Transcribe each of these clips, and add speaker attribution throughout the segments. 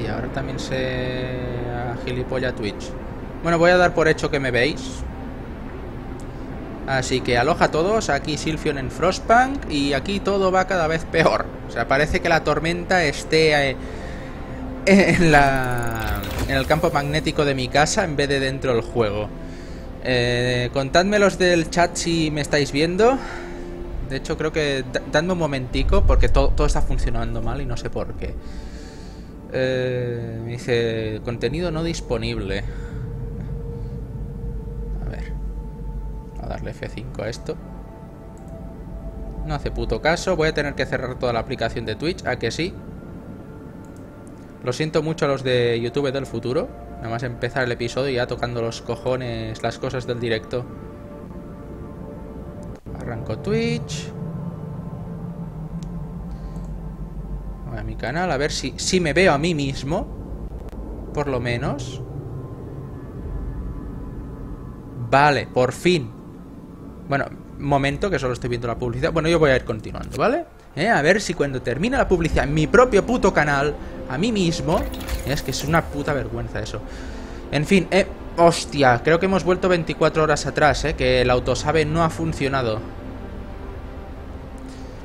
Speaker 1: Ay, ahora también se gilipolla Twitch. Bueno, voy a dar por hecho que me veis. Así que aloja a todos, aquí Silfion en Frostpunk y aquí todo va cada vez peor. O sea, parece que la tormenta esté eh, en, la, en el campo magnético de mi casa en vez de dentro del juego. Eh, contadme los del chat si me estáis viendo. De hecho, creo que dadme un momentico porque todo, está funcionando mal y no sé por qué. Eh, me dice contenido no disponible. A ver. A darle F5 a esto. No hace puto caso. Voy a tener que cerrar toda la aplicación de Twitch. ¿A que sí? Lo siento mucho a los de YouTube del futuro. Nada más empezar el episodio ya tocando los cojones las cosas del directo. Arranco Twitch. A mi canal a ver si, si me veo a mí mismo. Por lo menos. Vale, por fin. Bueno, momento que solo estoy viendo la publicidad. Bueno, yo voy a ir continuando, ¿vale? ¿Eh? A ver si cuando termine la publicidad en mi propio puto canal, a mí mismo... Es que es una puta vergüenza eso. En fin, eh... Hostia, creo que hemos vuelto 24 horas atrás, ¿eh? Que el autosave no ha funcionado.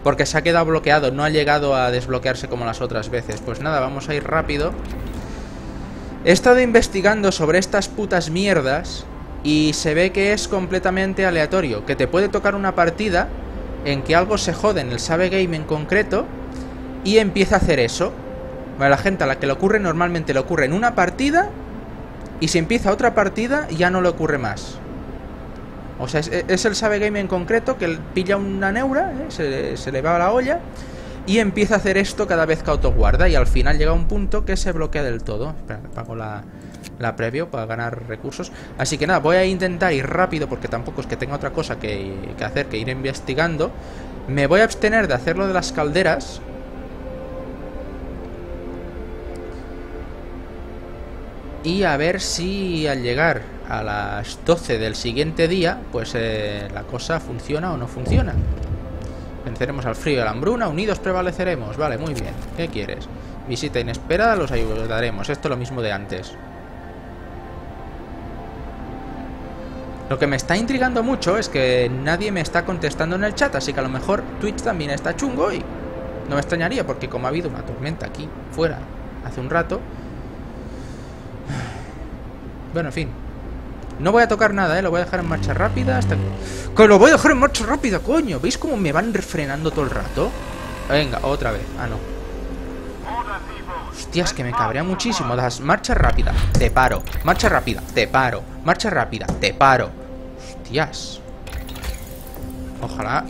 Speaker 1: Porque se ha quedado bloqueado, no ha llegado a desbloquearse como las otras veces. Pues nada, vamos a ir rápido. He estado investigando sobre estas putas mierdas y se ve que es completamente aleatorio, que te puede tocar una partida en que algo se jode en el Save Game en concreto y empieza a hacer eso. Bueno, la gente a la que le ocurre normalmente le ocurre en una partida y si empieza otra partida ya no le ocurre más. O sea, es, el Save Game en concreto que pilla una neura, ¿eh? se, le va a la olla y empieza a hacer esto cada vez que autoguarda y al final llega un punto que se bloquea del todo. Espera, pago la, la previo para ganar recursos. Así que nada, voy a intentar ir rápido porque tampoco es que tenga otra cosa que, hacer que ir investigando. Me voy a abstener de hacerlo de las calderas. Y a ver si al llegar a las 12 del siguiente día, pues eh, la cosa funciona o no funciona. Venceremos al frío y a la hambruna, unidos prevaleceremos. Vale, muy bien. ¿Qué quieres? Visita inesperada, los ayudaremos. Esto es lo mismo de antes. Lo que me está intrigando mucho es que nadie me está contestando en el chat, así que a lo mejor Twitch también está chungo y no me extrañaría porque como ha habido una tormenta aquí fuera hace un rato... Bueno, en fin. No voy a tocar nada, ¿eh? Lo voy a dejar en marcha rápida hasta que... lo voy a dejar en marcha rápida, coño! ¿Veis cómo me van refrenando todo el rato? Venga, otra vez. Ah, no. Hostias, que me cabrea muchísimo. Das marcha rápida, te paro. Marcha rápida, te paro. Marcha rápida, te paro. Hostias. Ojalá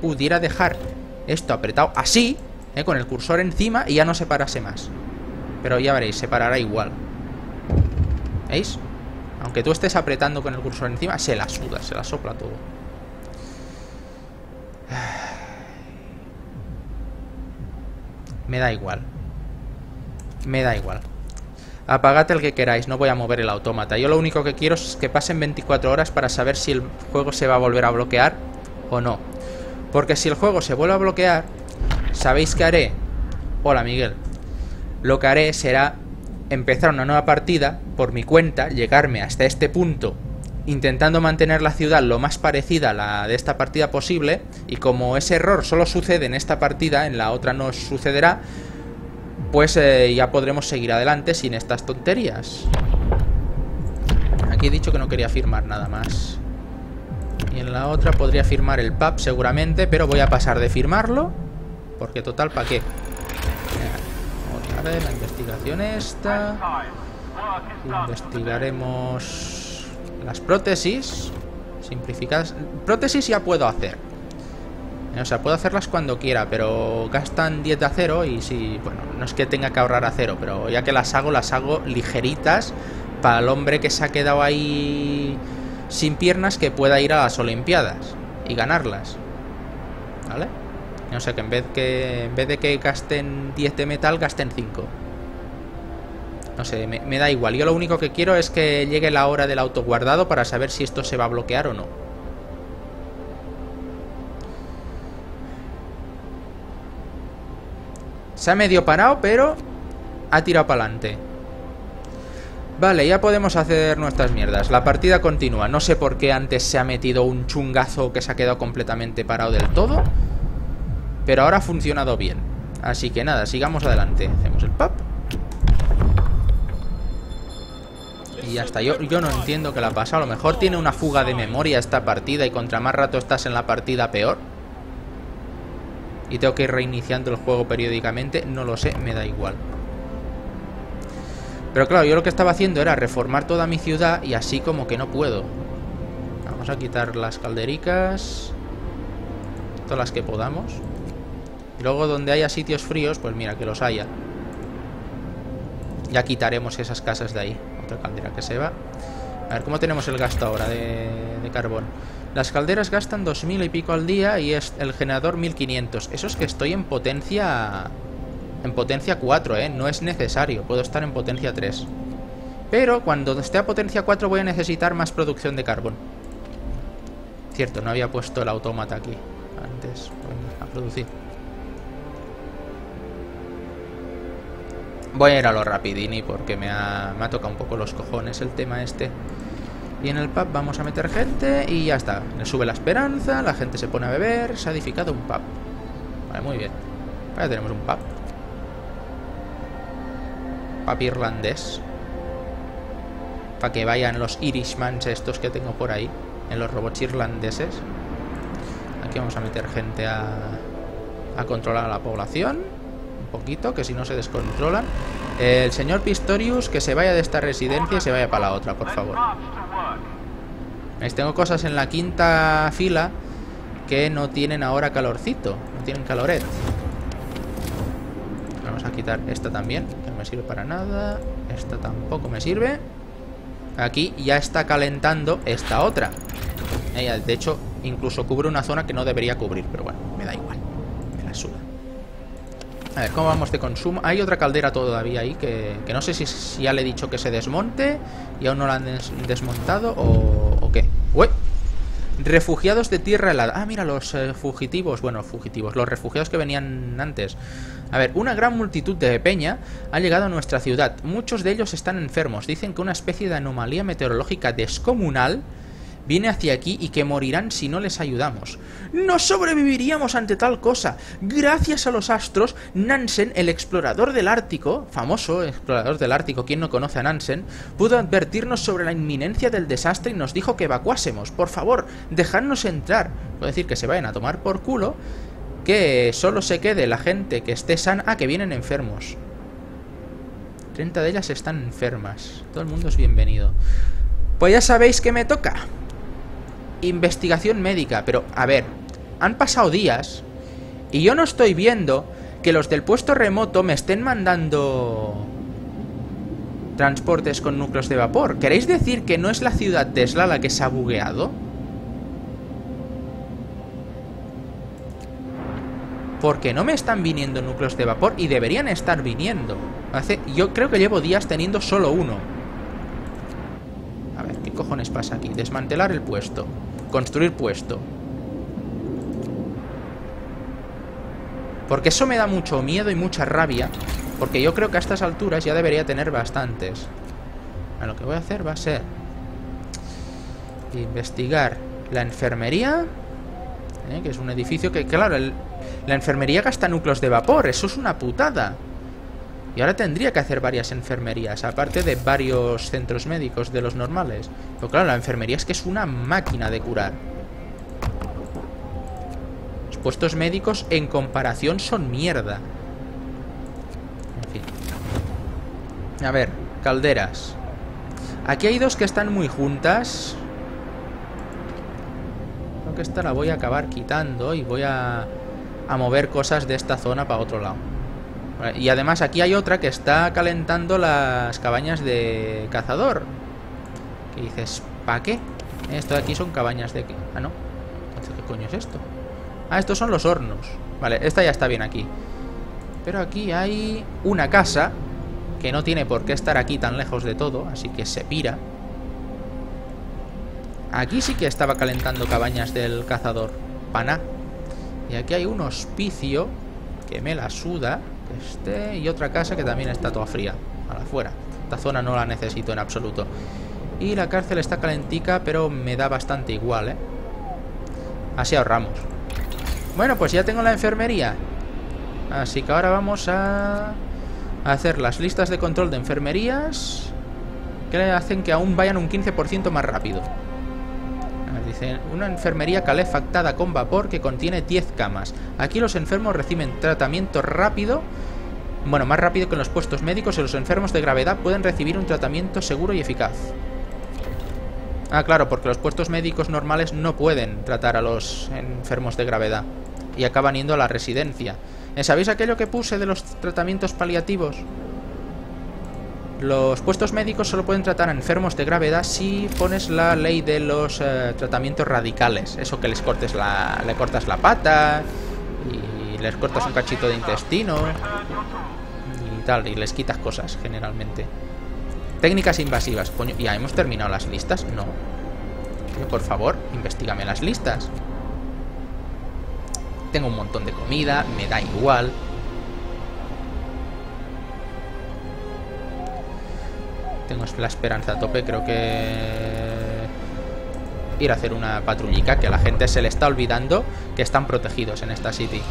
Speaker 1: pudiera dejar esto apretado así, eh, con el cursor encima y ya no se parase más. Pero ya veréis, se parará igual. ¿Veis? Aunque tú estés apretando con el cursor encima, se la suda, se la sopla todo. Me da igual. Me da igual. Apagad el que queráis, no voy a mover el autómata. Yo lo único que quiero es que pasen 24 horas para saber si el juego se va a volver a bloquear o no. Porque si el juego se vuelve a bloquear, ¿sabéis qué haré? Hola Miguel. Lo que haré será empezar una nueva partida por mi cuenta, llegarme hasta este punto intentando mantener la ciudad lo más parecida a la de esta partida posible y como ese error solo sucede en esta partida, en la otra no sucederá, pues eh, ya podremos seguir adelante sin estas tonterías. Aquí he dicho que no quería firmar nada más. Y en la otra podría firmar el pub seguramente, pero voy a pasar de firmarlo. Porque total, ¿para qué? Otra vez la investigación esta. Investigaremos las prótesis. Simplificadas. Prótesis ya puedo hacer. O sea, puedo hacerlas cuando quiera, pero gastan 10 de acero y si, bueno, no es que tenga que ahorrar acero, pero ya que las hago, las hago ligeritas para el hombre que se ha quedado ahí sin piernas que pueda ir a las Olimpiadas y ganarlas. ¿Vale? O sea, que en vez, que, en vez de que gasten 10 de metal, gasten 5. No sé, me, da igual. Yo lo único que quiero es que llegue la hora del autoguardado para saber si esto se va a bloquear o no. Se ha medio parado, pero ha tirado para adelante. Vale, ya podemos hacer nuestras mierdas. La partida continúa. No sé por qué antes se ha metido un chungazo que se ha quedado completamente parado del todo. Pero ahora ha funcionado bien. Así que nada, sigamos adelante. Hacemos el pop. Y hasta yo, yo no entiendo qué le ha pasado. A lo mejor tiene una fuga de memoria esta partida y contra más rato estás en la partida peor. Y tengo que ir reiniciando el juego periódicamente. No lo sé, me da igual. Pero claro, yo lo que estaba haciendo era reformar toda mi ciudad y así como que no puedo. Vamos a quitar las caldericas. Todas las que podamos. Y luego donde haya sitios fríos, pues mira, que los haya. Ya quitaremos esas casas de ahí. Otra caldera que se va. A ver, ¿cómo tenemos el gasto ahora de, carbón? Las calderas gastan 2000 y pico al día y es el generador 1500. Eso es que estoy en potencia en potencia 4, ¿eh? No es necesario, puedo estar en potencia 3. Pero cuando esté a potencia 4 voy a necesitar más producción de carbón. Cierto, no había puesto el autómata aquí antes. a producir. Voy a ir a lo rapidini porque me ha, me ha tocado un poco los cojones el tema este. Y en el pub vamos a meter gente y ya está. Le sube la esperanza, la gente se pone a beber, se ha edificado un pub. Vale, muy bien. Ya tenemos un pub papi irlandés. Para que vayan los Irishmans estos que tengo por ahí. En los robots irlandeses. Aquí vamos a meter gente a, a controlar a la población. Poquito, que si no se descontrolan. El señor Pistorius que se vaya de esta residencia y se vaya para la otra, por favor. Tengo cosas en la quinta fila que no tienen ahora calorcito. No tienen caloret. Vamos a quitar esta también sirve para nada. Esta tampoco me sirve. Aquí ya está calentando esta otra. De hecho, incluso cubre una zona que no debería cubrir. Pero bueno, me da igual. A ver, ¿cómo vamos de consumo? Hay otra caldera todavía ahí que, no sé si, ya le he dicho que se desmonte y aún no la han desmontado o, o qué. ¡Uy! Refugiados de tierra helada. Ah, mira, los eh, fugitivos. Bueno, fugitivos. Los refugiados que venían antes. A ver, una gran multitud de peña ha llegado a nuestra ciudad. Muchos de ellos están enfermos. Dicen que una especie de anomalía meteorológica descomunal viene hacia aquí y que morirán si no les ayudamos. No sobreviviríamos ante tal cosa. Gracias a los astros, Nansen, el explorador del Ártico, famoso explorador del Ártico, quien no conoce a Nansen, pudo advertirnos sobre la inminencia del desastre y nos dijo que evacuásemos. Por favor, dejadnos entrar. Puedo decir que se vayan a tomar por culo, que solo se quede la gente que esté sana. Ah, que vienen enfermos. 30 de ellas están enfermas. Todo el mundo es bienvenido. Pues ya sabéis que me toca investigación médica. Pero, a ver, han pasado días y yo no estoy viendo que los del puesto remoto me estén mandando transportes con núcleos de vapor. ¿Queréis decir que no es la ciudad Tesla la que se ha bugueado? Porque no me están viniendo núcleos de vapor y deberían estar viniendo. Hace, yo creo que llevo días teniendo solo uno. A ver, ¿qué cojones pasa aquí? Desmantelar el puesto. Construir puesto. Porque eso me da mucho miedo y mucha rabia. Porque yo creo que a estas alturas ya debería tener bastantes. lo que voy a hacer va a ser... Investigar la enfermería. ¿eh? Que es un edificio que, claro, la enfermería gasta núcleos de vapor. Eso es una putada. Y ahora tendría que hacer varias enfermerías, aparte de varios centros médicos de los normales. Pero claro, la enfermería es que es una máquina de curar. Los puestos médicos en comparación son mierda. En fin. A ver, calderas. Aquí hay dos que están muy juntas. Creo que esta la voy a acabar quitando y voy a, a mover cosas de esta zona para otro lado. Y además aquí hay otra que está calentando las cabañas de cazador. Dices, ¿para qué? Esto de aquí son cabañas de... Qué? Ah, no. ¿qué coño es esto? Ah, estos son los hornos. Vale, esta ya está bien aquí. Pero aquí hay una casa que no tiene por qué estar aquí tan lejos de todo, así que se pira. Aquí sí que estaba calentando cabañas del cazador. Pana. Y aquí hay un hospicio que me la suda Este y otra casa que también está toda fría. A la afuera. Esta zona no la necesito en absoluto. Y la cárcel está calentica, pero me da bastante igual, ¿eh? Así ahorramos. Bueno, pues ya tengo la enfermería. Así que ahora vamos a hacer las listas de control de enfermerías que hacen que aún vayan un 15% más rápido. Una enfermería calefactada con vapor que contiene 10 camas. Aquí los enfermos reciben tratamiento rápido. Bueno, más rápido que en los puestos médicos y los enfermos de gravedad pueden recibir un tratamiento seguro y eficaz. Ah, claro, porque los puestos médicos normales no pueden tratar a los enfermos de gravedad. Y acaban yendo a la residencia. ¿Sabéis aquello que puse de los tratamientos paliativos? Los puestos médicos solo pueden tratar a enfermos de gravedad si pones la ley de los eh, tratamientos radicales. Eso que les cortes la, le cortas la pata y les cortas un cachito de intestino y tal, y les quitas cosas generalmente. Técnicas invasivas. ¿ya hemos terminado las listas? No. Por favor, investigame las listas. Tengo un montón de comida, me da igual. Tengo la esperanza a tope, creo que... Ir a hacer una patrullica, que a la gente se le está olvidando que están protegidos en esta city.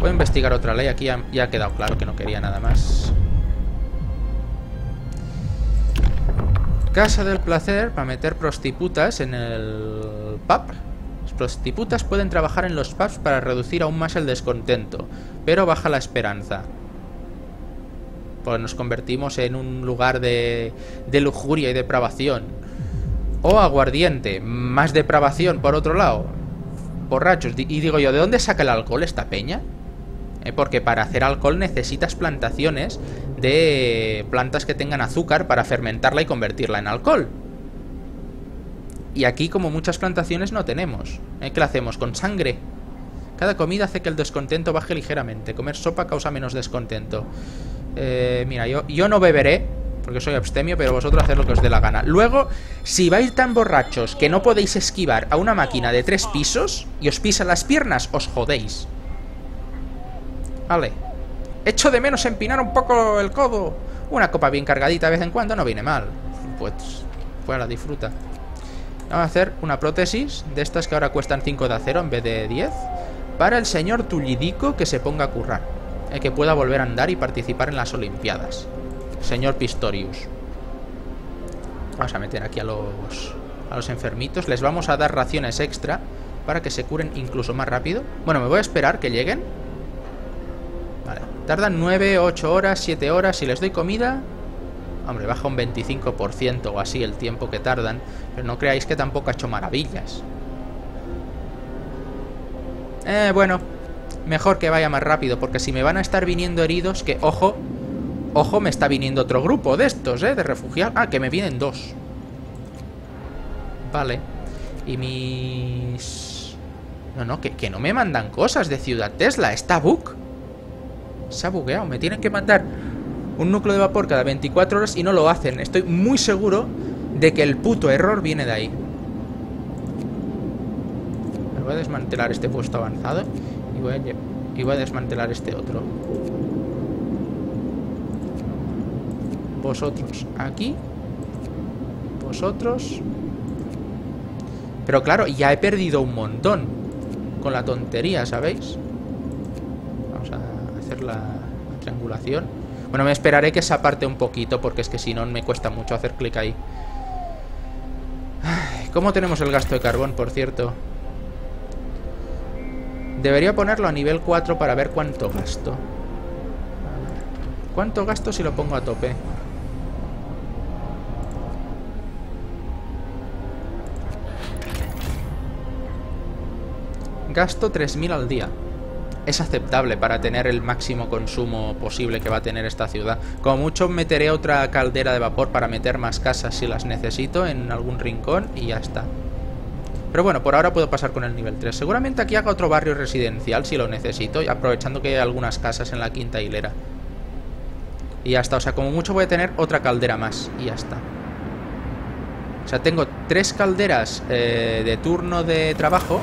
Speaker 1: Voy a investigar otra ley, aquí ya, ha quedado claro que no quería nada más. Casa del placer para meter prostitutas en el pub prostitutas pueden trabajar en los pubs para reducir aún más el descontento, pero baja la esperanza. Pues nos convertimos en un lugar de, de lujuria y depravación. O aguardiente, más depravación por otro lado. Borrachos. Y digo yo, ¿de dónde saca el alcohol esta peña? Eh, porque para hacer alcohol necesitas plantaciones de plantas que tengan azúcar para fermentarla y convertirla en alcohol. Y aquí, como muchas plantaciones, no tenemos. ¿Eh? ¿Qué le hacemos? ¿Con sangre? Cada comida hace que el descontento baje ligeramente. Comer sopa causa menos descontento. Eh, mira, yo, no beberé, porque soy abstemio, pero vosotros haced lo que os dé la gana. Luego, si vais tan borrachos que no podéis esquivar a una máquina de tres pisos y os pisa las piernas, os jodéis. Vale. Echo de menos empinar un poco el codo. Una copa bien cargadita de vez en cuando no viene mal. Pues, pues disfruta. Vamos a hacer una prótesis de estas que ahora cuestan 5 de acero en vez de 10 para el señor Tullidico que se ponga a currar. Eh, que pueda volver a andar y participar en las Olimpiadas. Señor Pistorius. Vamos a meter aquí a los, a los enfermitos. Les vamos a dar raciones extra para que se curen incluso más rápido. Bueno, me voy a esperar que lleguen. Vale. Tardan 9, 8 horas, 7 horas. Si les doy comida, Hombre, baja un 25% o así el tiempo que tardan, pero no creáis que tampoco ha hecho maravillas. Eh, bueno, mejor que vaya más rápido, porque si me van a estar viniendo heridos, que, ojo, ojo, me está viniendo otro grupo de estos, ¿eh? De refugiados. Ah, que me vienen dos. Vale. Y mis... No, no, que, que no me mandan cosas de Ciudad Tesla. Está bug. Se ha bugueado. Me tienen que mandar un núcleo de vapor cada 24 horas y no lo hacen. Estoy muy seguro de que el puto error viene de ahí. voy a desmantelar este puesto avanzado y voy a desmantelar este otro. Vosotros aquí. Vosotros. Pero claro, ya he perdido un montón con la tontería, ¿sabéis? Vamos a hacer la triangulación. Bueno, me esperaré que se aparte un poquito porque es que si no me cuesta mucho hacer clic ahí. ¿Cómo tenemos el gasto de carbón, por cierto? Debería ponerlo a nivel 4 para ver cuánto gasto. ¿Cuánto gasto si lo pongo a tope? Gasto 3.000 al día es aceptable para tener el máximo consumo posible que va a tener esta ciudad. Como mucho meteré otra caldera de vapor para meter más casas si las necesito en algún rincón y ya está. Pero bueno, por ahora puedo pasar con el nivel 3. Seguramente aquí haga otro barrio residencial si lo necesito, aprovechando que hay algunas casas en la quinta hilera. Y ya está, o sea, como mucho voy a tener otra caldera más y ya está. O sea, tengo tres calderas eh, de turno de trabajo.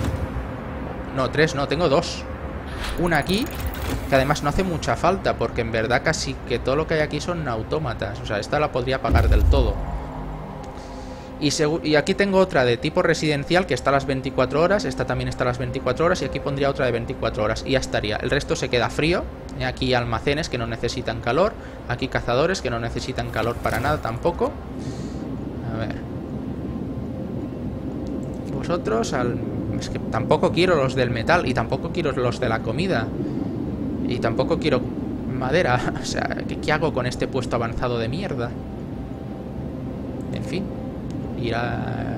Speaker 1: No, tres, no, tengo dos. una aquí, que además no hace mucha falta, porque en verdad casi que todo lo que hay aquí son autómatas. O sea, esta la podría pagar del todo. Y, aquí tengo otra de tipo residencial que está a las 24 horas, esta también está a las 24 horas y aquí pondría otra de 24 horas y ya estaría. El resto se queda frío, aquí almacenes que no necesitan calor, aquí cazadores que no necesitan calor para nada tampoco. A ver. Vosotros, al... es que tampoco quiero los del metal y tampoco quiero los de la comida. Y tampoco quiero madera. O sea, ¿qué, qué hago con este puesto avanzado de mierda? En fin ir a...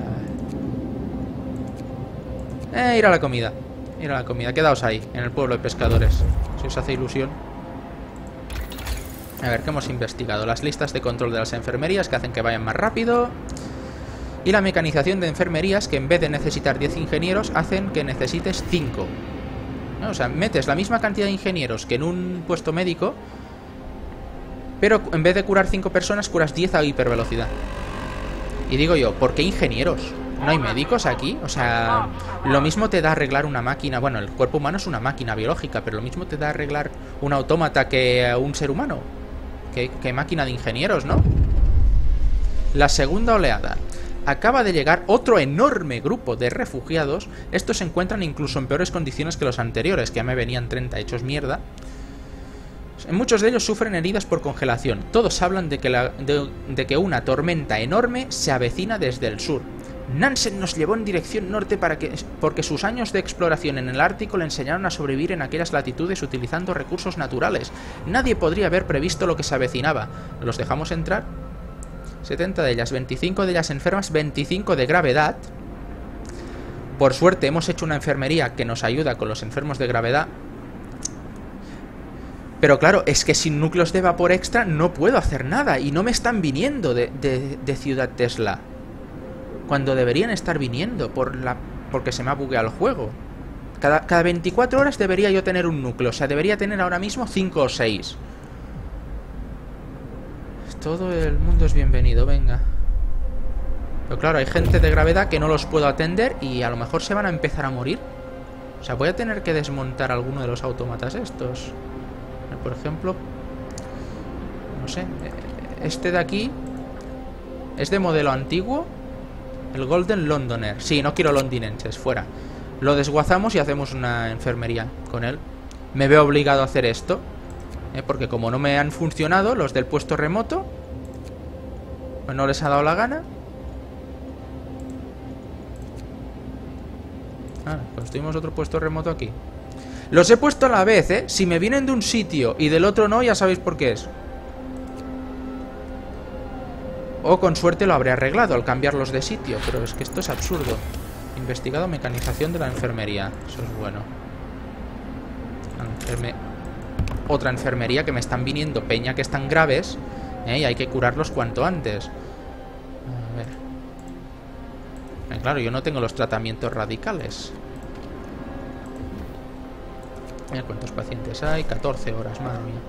Speaker 1: Eh, ir a la comida. Ir a la comida. Quedaos ahí, en el pueblo de pescadores. Si os hace ilusión. A ver, ¿qué hemos investigado? Las listas de control de las enfermerías que hacen que vayan más rápido. Y la mecanización de enfermerías que en vez de necesitar 10 ingenieros hacen que necesites 5. O sea, metes la misma cantidad de ingenieros que en un puesto médico, pero en vez de curar 5 personas, curas 10 a hipervelocidad. Y digo yo, ¿por qué ingenieros? ¿No hay médicos aquí? O sea, lo mismo te da arreglar una máquina. Bueno, el cuerpo humano es una máquina biológica, pero lo mismo te da arreglar un autómata que un ser humano. ¿Qué, máquina de ingenieros, ¿no? La segunda oleada. Acaba de llegar otro enorme grupo de refugiados. Estos se encuentran incluso en peores condiciones que los anteriores, que ya me venían 30 hechos mierda. Muchos de ellos sufren heridas por congelación. Todos hablan de que, de, que, una tormenta enorme se avecina desde el sur. Nansen nos llevó en dirección norte para que, porque sus años de exploración en el Ártico le enseñaron a sobrevivir en aquellas latitudes utilizando recursos naturales. Nadie podría haber previsto lo que se avecinaba. ¿Los dejamos entrar? 70 de ellas, 25 de ellas enfermas, 25 de gravedad. Por suerte hemos hecho una enfermería que nos ayuda con los enfermos de gravedad. Pero claro, es que sin núcleos de vapor extra no puedo hacer nada y no me están viniendo de, Ciudad Tesla. Cuando deberían estar viniendo por la, porque se me ha bugueado el juego. Cada, cada 24 horas debería yo tener un núcleo, o sea, debería tener ahora mismo 5 o 6. Todo el mundo es bienvenido, venga. Pero claro, hay gente de gravedad que no los puedo atender y a lo mejor se van a empezar a morir. O sea, voy a tener que desmontar alguno de los autómatas estos por ejemplo, no sé, este de aquí es de modelo antiguo, el Golden Londoner. Sí, no quiero londinenses, fuera. Lo desguazamos y hacemos una enfermería con él. Me veo obligado a hacer esto, ¿eh? porque como no me han funcionado los del puesto remoto, pues no les ha dado la gana. Ah, construimos otro puesto remoto aquí. Los he puesto a la vez, ¿eh? Si me vienen de un sitio y del otro no, ya sabéis por qué es. O con suerte lo habré arreglado al cambiarlos de sitio, pero es que esto es absurdo. Investigado mecanización de la enfermería. Eso es bueno. Otra enfermería que me están viniendo peña que están graves. ¿eh? Y hay que curarlos cuanto antes. A ver. Claro, yo no tengo los tratamientos radicales. Mira cuántos pacientes hay. 14 horas, madre mía.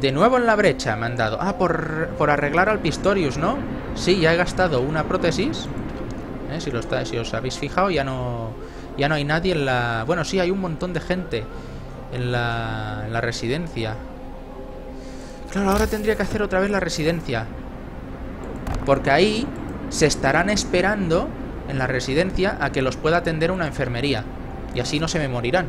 Speaker 1: De nuevo en la brecha me han dado. Ah, por, por arreglar al Pistorius, ¿no? Sí, ya he gastado una prótesis. ¿Eh? Si, lo está, si os habéis fijado, ya no, ya no hay nadie en la... Bueno, sí, hay un montón de gente en la, en la residencia. Claro, ahora tendría que hacer otra vez la residencia. Porque ahí se estarán esperando en la residencia a que los pueda atender una enfermería. Y así no se me morirán.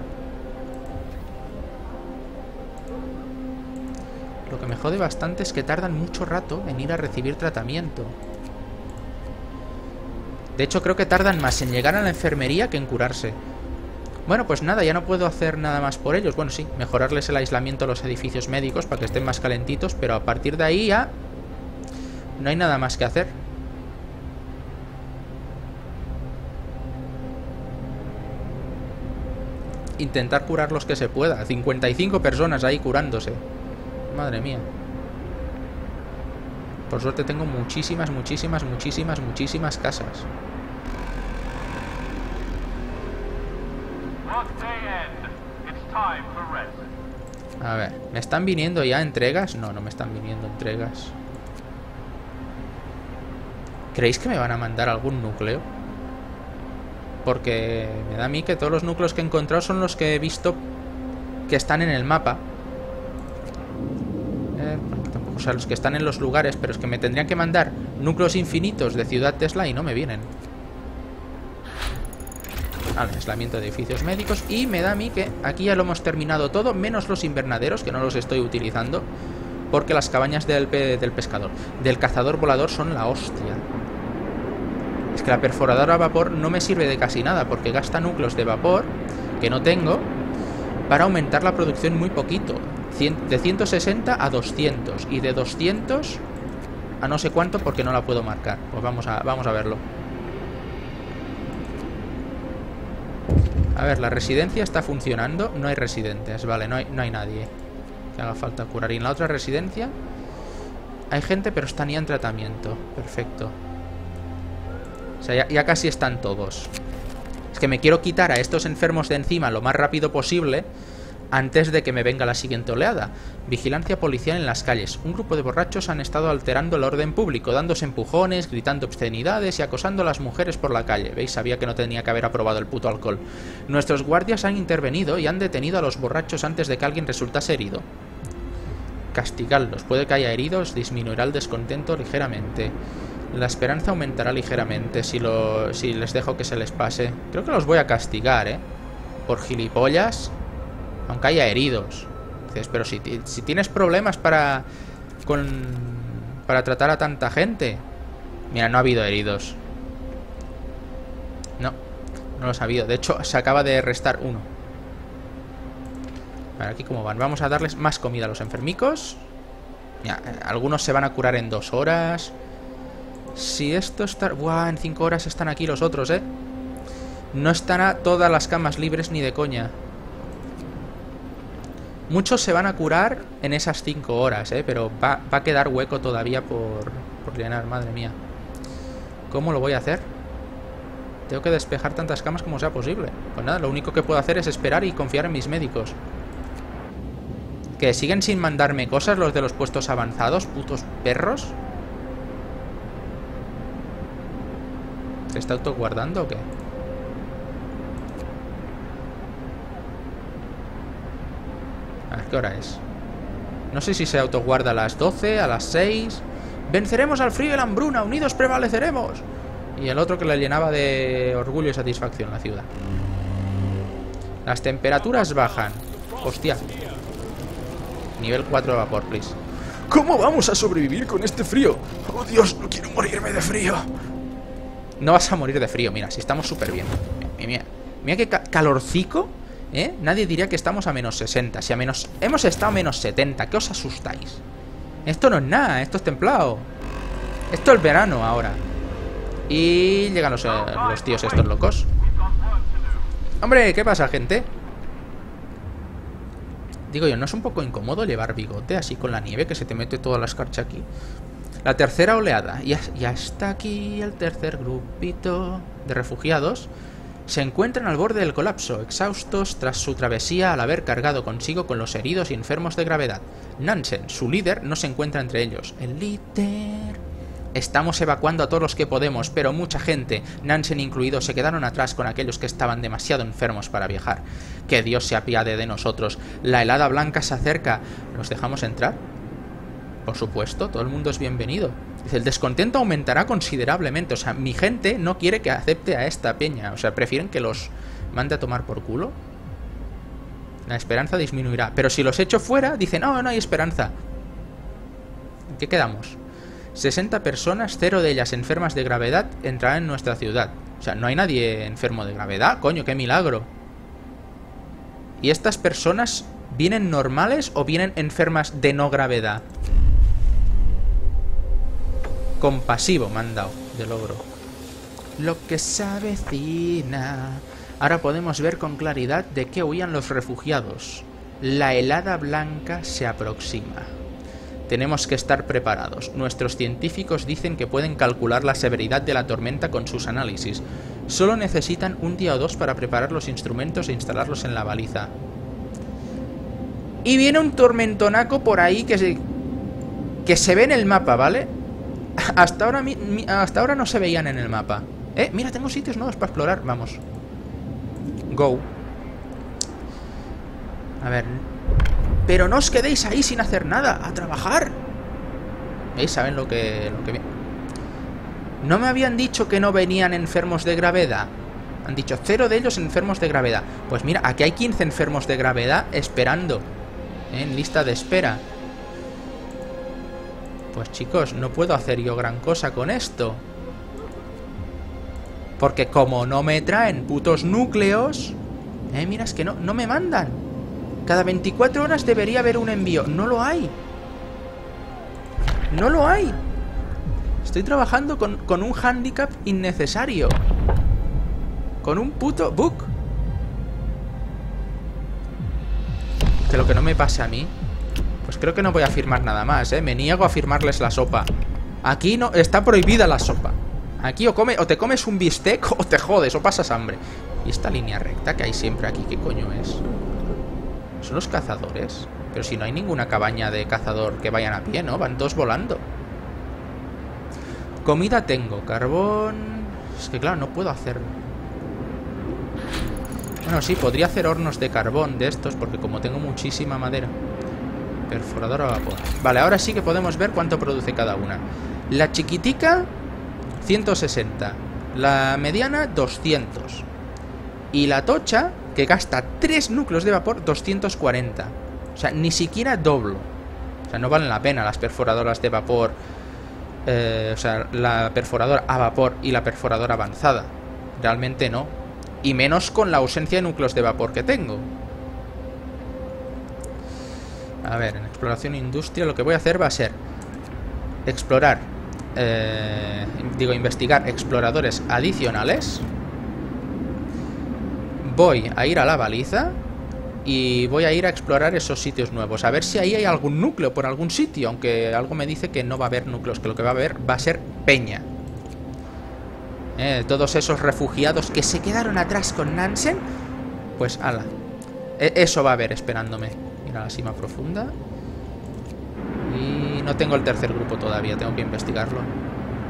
Speaker 1: Me jode bastante es que tardan mucho rato en ir a recibir tratamiento. De hecho, creo que tardan más en llegar a la enfermería que en curarse. Bueno, pues nada, ya no puedo hacer nada más por ellos. Bueno, sí, mejorarles el aislamiento a los edificios médicos para que estén más calentitos, pero a partir de ahí ya no hay nada más que hacer. Intentar curar los que se pueda. 55 personas ahí curándose. Madre mía. Por suerte tengo muchísimas, muchísimas, muchísimas, muchísimas casas. A ver, ¿me están viniendo ya entregas? No, no me están viniendo entregas. ¿Creéis que me van a mandar algún núcleo? Porque me da a mí que todos los núcleos que he encontrado son los que he visto que están en el mapa. O sea, los que están en los lugares, pero es que me tendrían que mandar núcleos infinitos de Ciudad Tesla y no me vienen. Al aislamiento de edificios médicos. Y me da a mí que aquí ya lo hemos terminado todo, menos los invernaderos, que no los estoy utilizando. Porque las cabañas del, del pescador, del cazador volador son la hostia. Es que la perforadora a vapor no me sirve de casi nada, porque gasta núcleos de vapor, que no tengo, para aumentar la producción muy poquito. De 160 a 200. Y de 200 a no sé cuánto porque no la puedo marcar. Pues vamos a, vamos a verlo. A ver, la residencia está funcionando. No hay residentes, vale, no hay, no hay nadie que haga falta curar. Y en la otra residencia hay gente, pero está ni en tratamiento. Perfecto. O sea, ya, ya casi están todos. Es que me quiero quitar a estos enfermos de encima lo más rápido posible antes de que me venga la siguiente oleada. Vigilancia policial en las calles. Un grupo de borrachos han estado alterando el orden público, dándose empujones, gritando obscenidades y acosando a las mujeres por la calle. ¿Veis? Sabía que no tenía que haber aprobado el puto alcohol. Nuestros guardias han intervenido y han detenido a los borrachos antes de que alguien resultase herido. Castigadlos. Puede que haya heridos, disminuirá el descontento ligeramente. La esperanza aumentará ligeramente si, lo, si les dejo que se les pase. Creo que los voy a castigar, ¿eh? Por gilipollas aunque haya heridos. Dices, pero si, tienes problemas para... Con, para tratar a tanta gente. Mira, no ha habido heridos. No, no los ha habido. De hecho, se acaba de restar uno. Ver, aquí cómo van. Vamos a darles más comida a los enfermicos. Mira, algunos se van a curar en dos horas. Si esto está... Buah, en cinco horas están aquí los otros, ¿eh? No estará todas las camas libres ni de coña. Muchos se van a curar en esas 5 horas, ¿eh? Pero va, a quedar hueco todavía por, por llenar, madre mía. ¿Cómo lo voy a hacer? Tengo que despejar tantas camas como sea posible. Pues nada, lo único que puedo hacer es esperar y confiar en mis médicos. ¿Que siguen sin mandarme cosas los de los puestos avanzados, putos perros? ¿Se está autoguardando o qué? ¿Qué hora es? No sé si se autoguarda a las 12, a las 6... ¡Venceremos al frío y la hambruna! ¡Unidos prevaleceremos! Y el otro que le llenaba de orgullo y satisfacción la ciudad. Las temperaturas bajan. Hostia. Nivel 4 de vapor, please.
Speaker 2: ¿Cómo vamos a sobrevivir con este frío? ¡Oh, Dios! No quiero morirme de frío.
Speaker 1: No vas a morir de frío, mira, si estamos súper bien. Mira, mira, mira qué calorcico ¿Eh? Nadie diría que estamos a menos 60. Si a menos... Hemos estado a menos 70. ¿Qué os asustáis? Esto no es nada. Esto es templado. Esto es verano ahora. Y llegan los, eh, los tíos estos locos. Hombre, ¿qué pasa, gente? Digo yo, ¿no es un poco incómodo llevar bigote así con la nieve que se te mete toda la escarcha aquí? La tercera oleada. Ya, ya está aquí el tercer grupito de refugiados se encuentran al borde del colapso, exhaustos tras su travesía al haber cargado consigo con los heridos y enfermos de gravedad. Nansen, su líder, no se encuentra entre ellos. El líder... Estamos evacuando a todos los que podemos, pero mucha gente, Nansen incluido, se quedaron atrás con aquellos que estaban demasiado enfermos para viajar. Que Dios se apiade de nosotros. La helada blanca se acerca. ¿Los dejamos entrar? Por supuesto, todo el mundo es bienvenido. El descontento aumentará considerablemente. O sea, mi gente no quiere que acepte a esta peña. O sea, prefieren que los mande a tomar por culo. La esperanza disminuirá. Pero si los echo fuera, dicen, no, no hay esperanza. ¿En qué quedamos? 60 personas, cero de ellas enfermas de gravedad, entrarán en nuestra ciudad. O sea, no hay nadie enfermo de gravedad. Coño, qué milagro. ¿Y estas personas vienen normales o vienen enfermas de no gravedad? Compasivo me han dado de logro. Lo que se avecina. Ahora podemos ver con claridad de qué huían los refugiados. La helada blanca se aproxima. Tenemos que estar preparados. Nuestros científicos dicen que pueden calcular la severidad de la tormenta con sus análisis. Solo necesitan un día o dos para preparar los instrumentos e instalarlos en la baliza. Y viene un tormentonaco por ahí que se, que se ve en el mapa, ¿vale? hasta ahora, hasta ahora no se veían en el mapa. Eh, mira, tengo sitios nuevos para explorar. Vamos. Go. A ver... Pero no os quedéis ahí sin hacer nada. ¡A trabajar! ¿Veis? ¿Saben lo que, lo que... ¿No me habían dicho que no venían enfermos de gravedad? Han dicho cero de ellos enfermos de gravedad. Pues mira, aquí hay 15 enfermos de gravedad esperando. En lista de espera. Pues chicos, no puedo hacer yo gran cosa con esto. Porque como no me traen putos núcleos... Eh, mira, es que no, no me mandan. Cada 24 horas debería haber un envío. No lo hay. No lo hay. Estoy trabajando con, con un handicap innecesario. Con un puto book. Que lo que no me pase a mí. Pues creo que no voy a firmar nada más, ¿eh? Me niego a firmarles la sopa. Aquí no está prohibida la sopa. Aquí o, come, o te comes un bistec o te jodes o pasas hambre. ¿Y esta línea recta que hay siempre aquí? ¿Qué coño es? ¿Son los cazadores? Pero si no hay ninguna cabaña de cazador que vayan a pie, ¿no? Van todos volando. Comida tengo, carbón... Es que claro, no puedo hacer bueno, sí, podría hacer hornos de carbón de estos, porque como tengo muchísima madera. Perforador a vapor. Vale, ahora sí que podemos ver cuánto produce cada una. La chiquitica, 160. La mediana, 200. Y la tocha, que gasta 3 núcleos de vapor, 240. O sea, ni siquiera doblo. O sea, no valen la pena las perforadoras de vapor. Eh, o sea, la perforadora a vapor y la perforadora avanzada. Realmente no. Y menos con la ausencia de núcleos de vapor que tengo. A ver, en exploración industria lo que voy a hacer va a ser explorar, eh, digo, investigar exploradores adicionales. Voy a ir a la baliza y voy a ir a explorar esos sitios nuevos. A ver si ahí hay algún núcleo por algún sitio, aunque algo me dice que no va a haber núcleos, que lo que va a haber va a ser peña. Eh, todos esos refugiados que se quedaron atrás con Nansen, pues ala. E, eso va a haber esperándome. Mira la cima profunda. Y no tengo el tercer grupo todavía, tengo que investigarlo.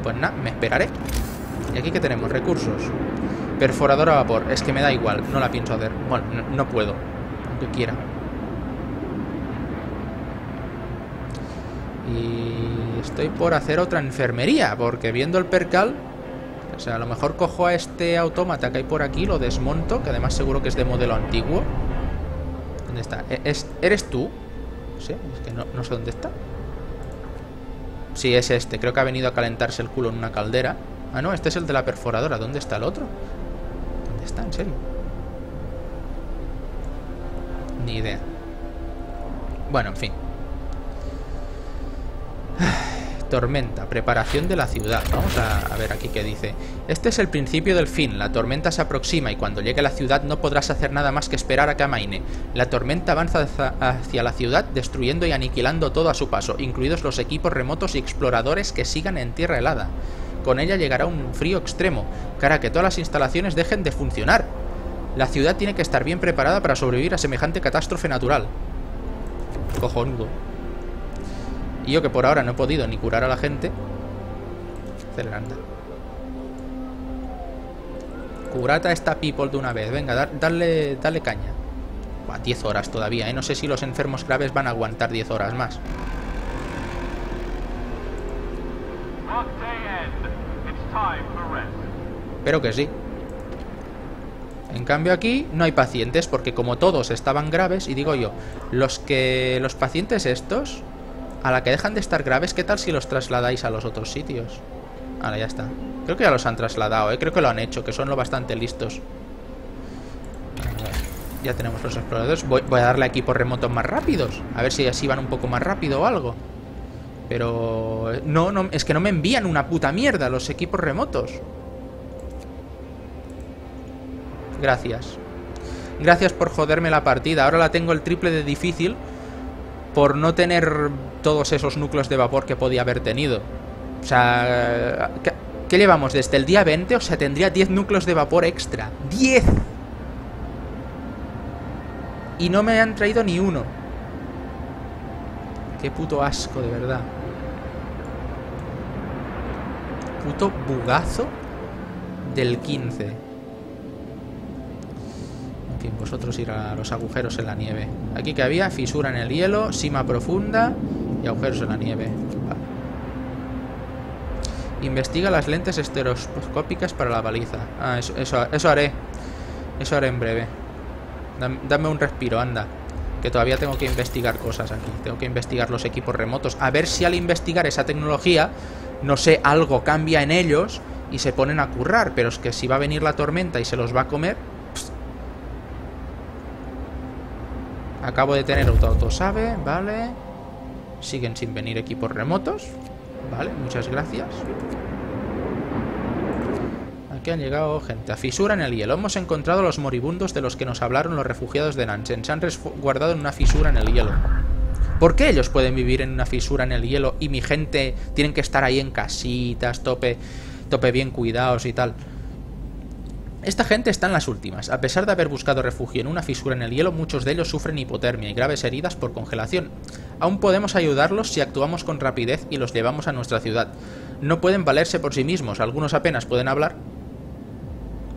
Speaker 1: Pues nada, me esperaré. Y aquí que tenemos recursos. Perforadora a vapor, es que me da igual, no la pienso hacer. Bueno, no, puedo, aunque quiera. Y estoy por hacer otra enfermería, porque viendo el percal o sea, a lo mejor cojo a este autómata que hay por aquí, lo desmonto, que además seguro que es de modelo antiguo. ¿Dónde está? ¿E-, ¿Eres tú? Sí, es que no, no sé dónde está. Sí, es este. Creo que ha venido a calentarse el culo en una caldera. Ah, no, este es el de la perforadora. ¿Dónde está el otro? ¿Dónde está? ¿En serio? Ni idea. Bueno, en fin. Tormenta, preparación de la ciudad. Vamos a, ver aquí qué dice. Este es el principio del fin. La tormenta se aproxima y cuando llegue a la ciudad no podrás hacer nada más que esperar a que amaine. La tormenta avanza hacia la ciudad destruyendo y aniquilando todo a su paso, incluidos los equipos remotos y exploradores que sigan en tierra helada. Con ella llegará un frío extremo, cara que todas las instalaciones dejen de funcionar. La ciudad tiene que estar bien preparada para sobrevivir a semejante catástrofe natural. Cojonudo. Y yo que por ahora no he podido ni curar a la gente. Aceleranda. Curata a esta people de una vez. Venga, darle, dale caña. 10 horas todavía, ¿eh? No sé si los enfermos graves van a aguantar 10 horas más. Pero que sí. En cambio aquí no hay pacientes porque como todos estaban graves, y digo yo, los que los pacientes estos a la que dejan de estar graves, ¿qué tal si los trasladáis a los otros sitios? Ahora ya está. Creo que ya los han trasladado, ¿eh? Creo que lo han hecho, que son lo bastante listos. Ya tenemos los exploradores. Voy, a darle aquí por remotos más rápidos. A ver si así van un poco más rápido o algo. Pero... No, no, es que no me envían una puta mierda los equipos remotos. Gracias. Gracias por joderme la partida. Ahora la tengo el triple de difícil por no tener todos esos núcleos de vapor que podía haber tenido. O sea, ¿qué, llevamos? Desde el día 20, o sea, tendría 10 núcleos de vapor extra. ¡10! Y no me han traído ni uno. Qué puto asco, de verdad. Puto bugazo del 15. Sí, vosotros ir a los agujeros en la nieve. Aquí que había fisura en el hielo, sima profunda y agujeros en la nieve. Investiga las lentes estereoscópicas para la baliza. Ah, eso, eso, haré. Eso haré en breve. Dame un respiro, anda. Que todavía tengo que investigar cosas aquí. Tengo que investigar los equipos remotos. A ver si al investigar esa tecnología, no sé, algo cambia en ellos y se ponen a currar. Pero es que si va a venir la tormenta y se los va a comer... Acabo de tener auto sabe, vale. Siguen sin venir equipos remotos. Vale, muchas gracias. Aquí han llegado gente. A fisura en el hielo. Hemos encontrado los moribundos de los que nos hablaron los refugiados de Nansen. Se han resguardado en una fisura en el hielo. ¿Por qué ellos pueden vivir en una fisura en el hielo y mi gente tienen que estar ahí en casitas, tope, tope bien cuidados y tal? Esta gente está en las últimas. A pesar de haber buscado refugio en una fisura en el hielo, muchos de ellos sufren hipotermia y graves heridas por congelación. Aún podemos ayudarlos si actuamos con rapidez y los llevamos a nuestra ciudad. No pueden valerse por sí mismos, algunos apenas pueden hablar.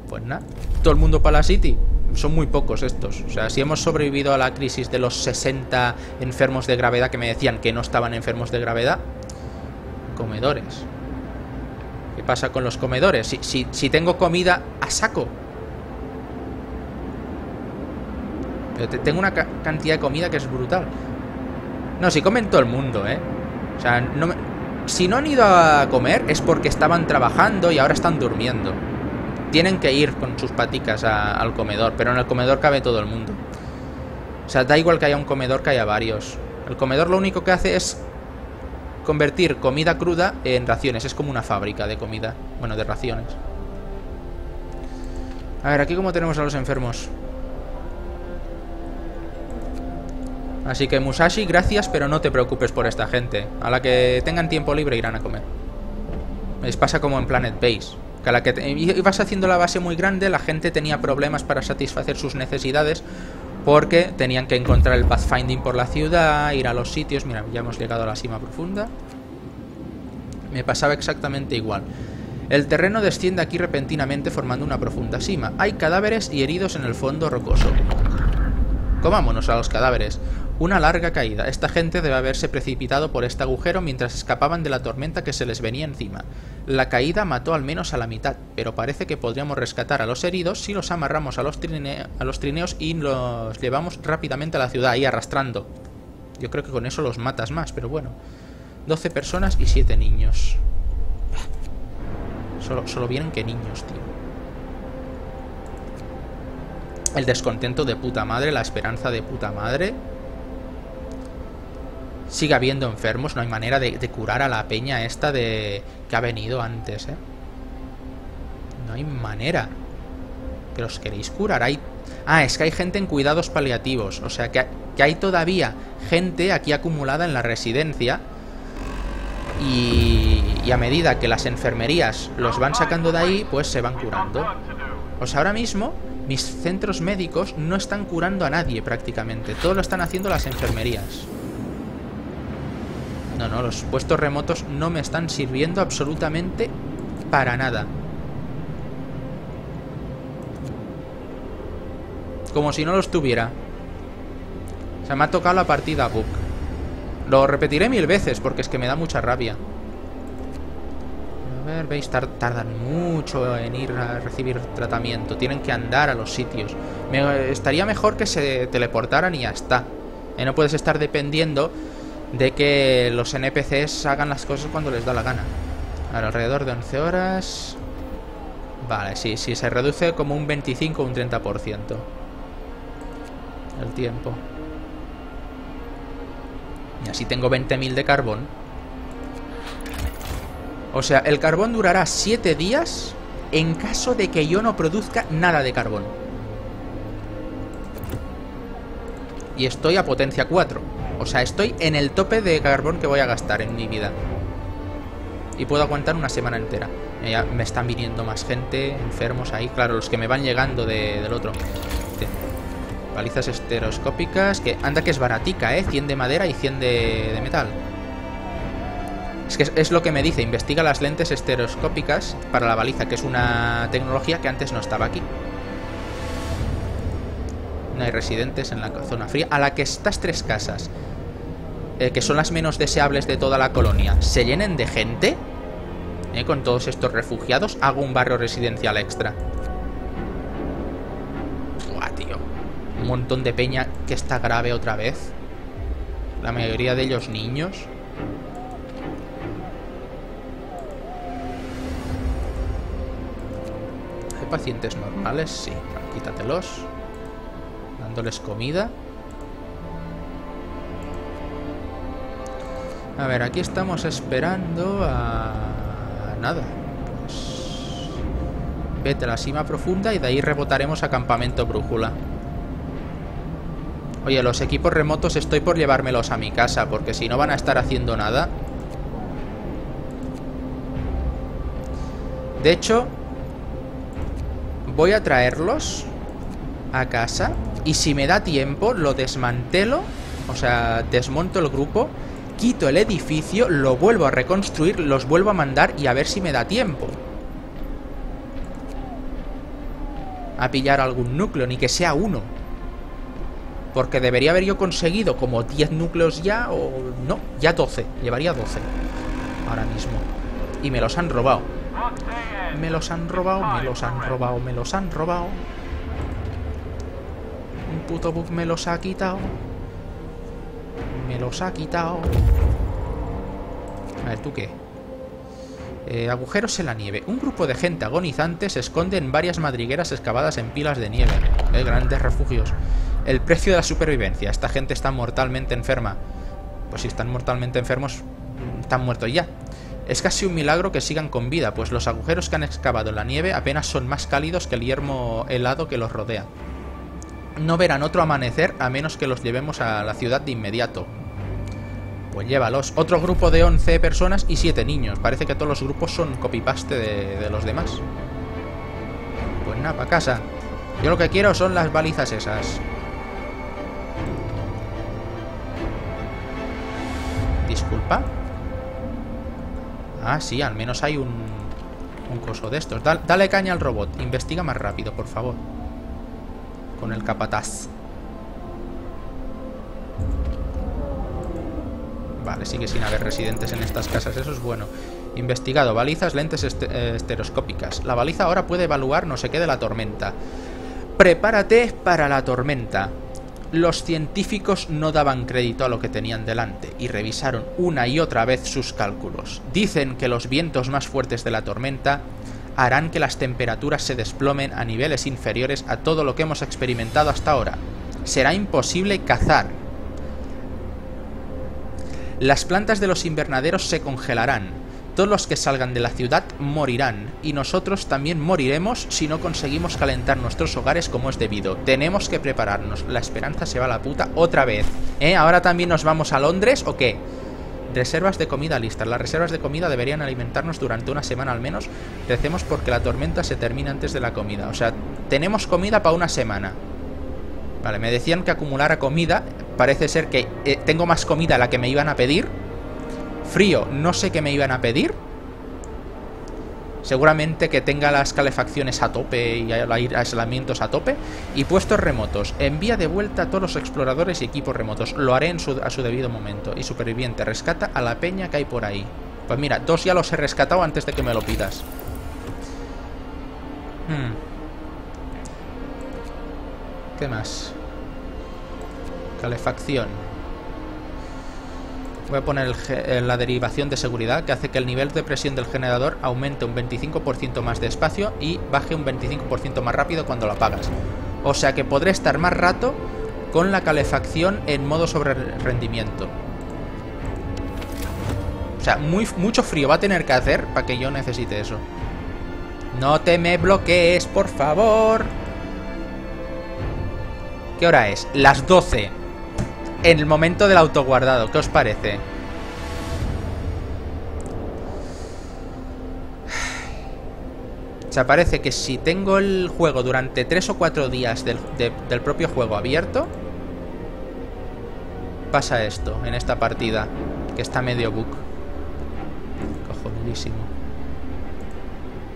Speaker 1: Pues nada, todo el mundo para la City. Son muy pocos estos. O sea, si hemos sobrevivido a la crisis de los 60 enfermos de gravedad que me decían que no estaban enfermos de gravedad, comedores. ¿Qué pasa con los comedores? Si, si, si tengo comida a saco. Pero tengo una cantidad de comida que es brutal. No, si comen todo el mundo, ¿eh? O sea, no si no han ido a comer es porque estaban trabajando y ahora están durmiendo. Tienen que ir con sus paticas al comedor, pero en el comedor cabe todo el mundo. O sea, da igual que haya un comedor que haya varios. El comedor lo único que hace es convertir comida cruda en raciones. Es como una fábrica de comida. Bueno, de raciones. A ver, aquí como tenemos a los enfermos. Así que Musashi, gracias, pero no te preocupes por esta gente. A la que tengan tiempo libre irán a comer. Les pasa como en Planet Base. Que a la que ibas haciendo la base muy grande, la gente tenía problemas para satisfacer sus necesidades porque tenían que encontrar el pathfinding por la ciudad, ir a los sitios. Mira, ya hemos llegado a la cima profunda. Me pasaba exactamente igual. El terreno desciende aquí repentinamente formando una profunda cima. Hay cadáveres y heridos en el fondo rocoso. Comámonos a los cadáveres. Una larga caída. Esta gente debe haberse precipitado por este agujero mientras escapaban de la tormenta que se les venía encima. La caída mató al menos a la mitad, pero parece que podríamos rescatar a los heridos si los amarramos a los, trineos y los llevamos rápidamente a la ciudad, ahí arrastrando. Yo creo que con eso los matas más, pero bueno. 12 personas y 7 niños. Solo, solo vienen que niños, tío. El descontento de puta madre, la esperanza de puta madre. Sigue habiendo enfermos, no hay manera de, curar a la peña esta de que ha venido antes, ¿eh? No hay manera. ¿Que os queréis curar? Hay... Ah, es que hay gente en cuidados paliativos. O sea, que, que hay todavía gente aquí acumulada en la residencia. Y, y a medida que las enfermerías los van sacando de ahí, pues se van curando. O sea, ahora mismo mis centros médicos no están curando a nadie prácticamente. Todo lo están haciendo las enfermerías. No, no, los puestos remotos no me están sirviendo absolutamente para nada. Como si no los tuviera. O sea, me ha tocado la partida Book. Lo repetiré mil veces porque es que me da mucha rabia. A ver, veis, tardan mucho en ir a recibir tratamiento. Tienen que andar a los sitios. Me, estaría mejor que se teleportaran y ya está. Y no puedes estar dependiendo de que los NPCs hagan las cosas cuando les da la gana. Ahora, alrededor de 11 horas... Vale, sí, sí, se reduce como un 25 o un 30% el tiempo. Y así tengo 20.000 de carbón. O sea, el carbón durará 7 días en caso de que yo no produzca nada de carbón. Y estoy a potencia 4. O sea, estoy en el tope de carbón que voy a gastar en mi vida. Y puedo aguantar una semana entera. me están viniendo más gente, enfermos ahí. Claro, los que me van llegando del otro. Palizas estereoscópicas. Que anda que es baratica, ¿eh? 100 de madera y 100 de, metal. Es que es lo que me dice. Investiga las lentes estereoscópicas para la baliza, que es una tecnología que antes no estaba aquí. No hay residentes en la zona fría. A la que estas tres casas, eh, que son las menos deseables de toda la colonia, se llenen de gente, eh, con todos estos refugiados, hago un barrio residencial extra. Buah, tío. Un montón de peña que está grave otra vez. La mayoría de ellos niños. ¿Hay pacientes normales? Sí, quítatelos. Dándoles comida. A ver, aquí estamos esperando a... Nada. Pues... Vete a la cima profunda y de ahí rebotaremos a campamento brújula. Oye, los equipos remotos estoy por llevármelos a mi casa, porque si no van a estar haciendo nada. De hecho, voy a traerlos a casa y si me da tiempo lo desmantelo, o sea, desmonto el grupo, quito el edificio, lo vuelvo a reconstruir, los vuelvo a mandar y a ver si me da tiempo. A pillar algún núcleo, ni que sea uno. Porque debería haber yo conseguido como 10 núcleos ya o... No, ya 12. Llevaría 12. Ahora mismo. Y me los han robado. Me los han robado, me los han robado, me los han robado. Un puto bug me los ha quitado. Me los ha quitado. A ver, ¿tú qué? Eh, agujeros en la nieve. Un grupo de gente agonizante se esconde en varias madrigueras excavadas en pilas de nieve. Eh, grandes refugios. El precio de la supervivencia. Esta gente está mortalmente enferma. Pues si están mortalmente enfermos, están muertos ya. Es casi un milagro que sigan con vida, pues los agujeros que han excavado en la nieve apenas son más cálidos que el yermo helado que los rodea. No verán otro amanecer a menos que los llevemos a la ciudad de inmediato. Pues llévalos. Otro grupo de 11 personas y 7 niños. Parece que todos los grupos son copypaste de, de los demás. Pues nada, para casa. Yo lo que quiero son las balizas esas. Disculpa. Ah, sí, al menos hay un, un coso de estos. Dale, dale caña al robot. Investiga más rápido, por favor. Con el capataz. Vale, sigue sin haber residentes en estas casas. Eso es bueno. Investigado. Balizas, lentes este estereoscópicas. La baliza ahora puede evaluar no sé qué de la tormenta. Prepárate para la tormenta. Los científicos no daban crédito a lo que tenían delante y revisaron una y otra vez sus cálculos. Dicen que los vientos más fuertes de la tormenta harán que las temperaturas se desplomen a niveles inferiores a todo lo que hemos experimentado hasta ahora. Será imposible cazar. Las plantas de los invernaderos se congelarán. Todos los que salgan de la ciudad morirán, y nosotros también moriremos si no conseguimos calentar nuestros hogares como es debido. Tenemos que prepararnos. La esperanza se va a la puta otra vez. ¿Eh? ¿Ahora también nos vamos a Londres o qué? Reservas de comida listas. Las reservas de comida deberían alimentarnos durante una semana al menos. Recemos porque la tormenta se termina antes de la comida. O sea, tenemos comida para una semana. Vale, me decían que acumulara comida. Parece ser que eh, tengo más comida a la que me iban a pedir. Frío, no sé qué me iban a pedir. Seguramente que tenga las calefacciones a tope y aislamientos a tope. Y puestos remotos. Envía de vuelta a todos los exploradores y equipos remotos. Lo haré en su, a su debido momento. Y superviviente, rescata a la peña que hay por ahí. Pues mira, dos ya los he rescatado antes de que me lo pidas. Hmm. ¿Qué más? Calefacción. Voy a poner eh, la derivación de seguridad que hace que el nivel de presión del generador aumente un 25% más despacio y baje un 25% más rápido cuando lo apagas. O sea que podré estar más rato con la calefacción en modo sobre rendimiento. O sea, muy, mucho frío va a tener que hacer para que yo necesite eso. No te me bloquees, por favor. ¿Qué hora es? Las 12 en el momento del autoguardado. ¿Qué os parece? O sea, parece que si tengo el juego durante 3 o 4 días del, de, del propio juego abierto, pasa esto en esta partida, que está medio bug. Cojonudísimo.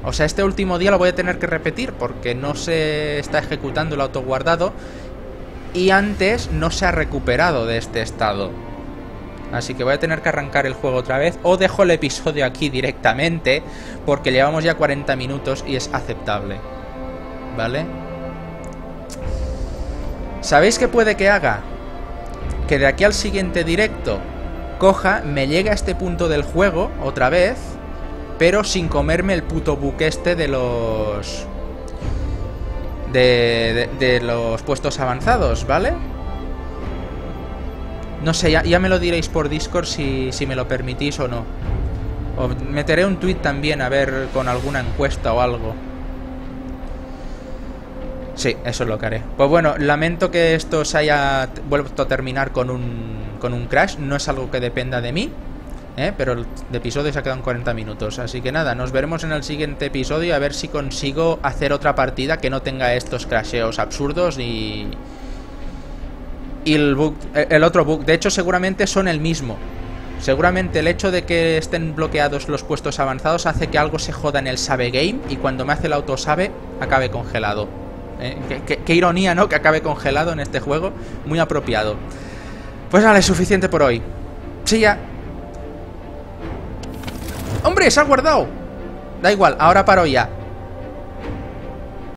Speaker 1: O sea, este último día lo voy a tener que repetir porque no se está ejecutando el autoguardado y antes no se ha recuperado de este estado. Así que voy a tener que arrancar el juego otra vez o dejo el episodio aquí directamente porque llevamos ya 40 minutos y es aceptable. ¿Vale? ¿Sabéis qué puede que haga? Que de aquí al siguiente directo coja, me llegue a este punto del juego otra vez, pero sin comerme el puto buque este de los... De, de, los puestos avanzados, ¿vale? No sé, ya, me lo diréis por Discord si, si me lo permitís o no. O meteré un tweet también a ver con alguna encuesta o algo. Sí, eso es lo que haré. Pues bueno, lamento que esto se haya vuelto a terminar con un, con un crash. No es algo que dependa de mí. ¿Eh? Pero el episodio se ha quedado en 40 minutos. Así que nada, nos veremos en el siguiente episodio a ver si consigo hacer otra partida que no tenga estos crasheos absurdos y... Y el, bug, el otro bug. De hecho, seguramente son el mismo. Seguramente el hecho de que estén bloqueados los puestos avanzados hace que algo se joda en el save game y cuando me hace el auto save acabe congelado. ¿eh? Qué, ironía, ¿no? Que acabe congelado en este juego. Muy apropiado. Pues vale, suficiente por hoy. Sí, ya. ¡Hombre, se ha guardado! Da igual, ahora paro ya.